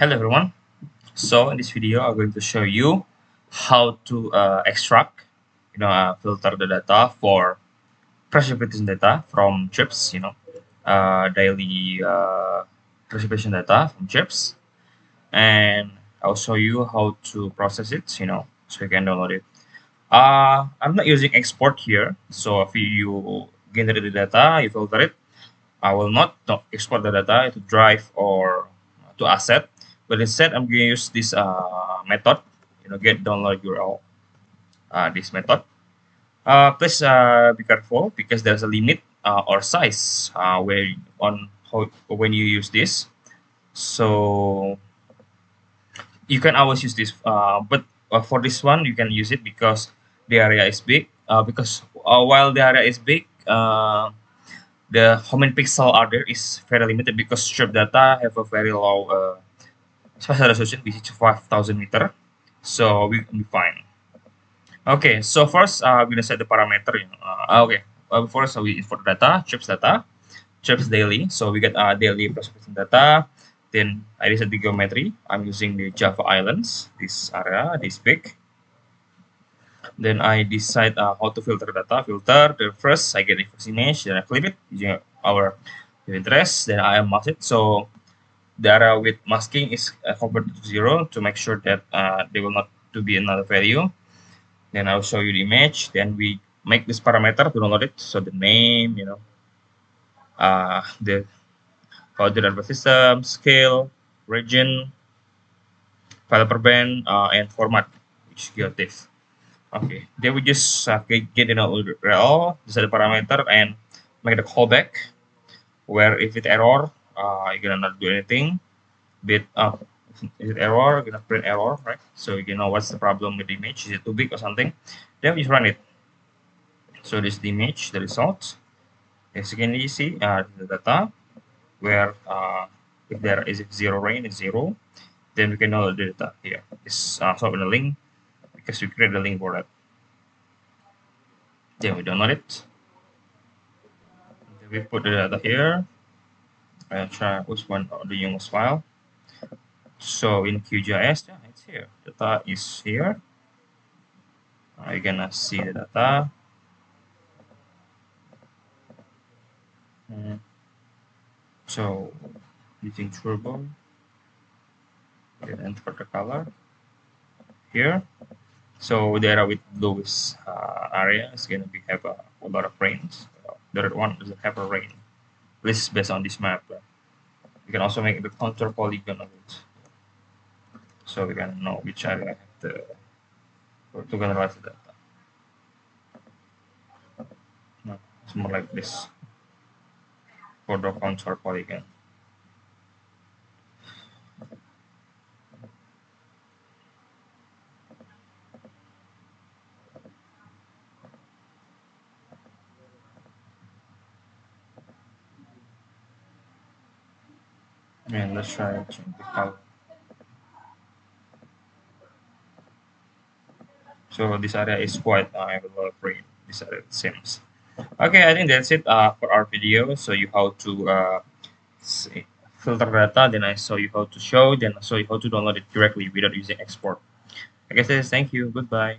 Hello everyone. So in this video, I'm going to show you how to uh, extract, you know, uh, filter the data for precipitation data from CHIRPS, you know, uh, daily uh, precipitation data from CHIRPS, and I'll show you how to process it, you know, so you can download it. Uh, I'm not using export here, so if you generate the data, you filter it, I will not export the data to drive or to asset but instead I'm going to use this uh, method. You know get download URL uh, this method. Uh, please uh, be careful because there's a limit uh, or size uh, where on how when you use this. So you can always use this but for this one you can use it because the area is big. Because while the area is big the how many pixel are there is very limited because CHIRPS data have a very low spatial resolution which is 5000 meter. So we will be fine. Okay so first uh, we're gonna set the parameter you know, uh, okay. Uh, first we import data chips data chips daily. So we get uh, daily precipitation data then I reset the geometry. I'm using the Java Islands this area this big. Then I decide uh, how to filter data. Filter the first I get the first image then I flip it using our interest then I mask it. So the area with masking is uh, converted to zero to make sure that uh, there will not to be another value. Then I'll show you the image. Then we make this parameter to download it. So the name, you know, uh, the coordinate system, scale, region, file per band, uh, and format, which is GeoTIFF. Okay, then we just uh, get in URL, decide the parameter, and make the callback. Where if it error, uh, you're gonna not do anything. Bit up is it error? You're gonna print error right? So you know what's the problem with the image? Is it too big or something? Then we run it. So this is the image the result. As you can see uh, the data where uh, if there is zero rain is zero then we can know the data here. This uh, so in the link because we create the link for that. Then we download it. Then we put the data here I'll try which one of the Yunus file. So in QGIS, yeah, it's here. Data is here. Uh, you're gonna see the data. Mm. So using turbo, enter the color here. So the area with lowest uh, area is gonna be have a, a lot of rains. The red one doesn't have a rain list based on this map. We can also make the contour polygon of it. So we can know which area have the or to generalize the data. No, it's more like this for the contour polygon. And let's try to change the color so this area is quite uh, I have a lot of rain. This area it seems. Okay I think that's it uh, for our video. So you how to uh, filter data. Then I show you how to show. Then I show you how to download it directly without using export. I guess that is thank you. Goodbye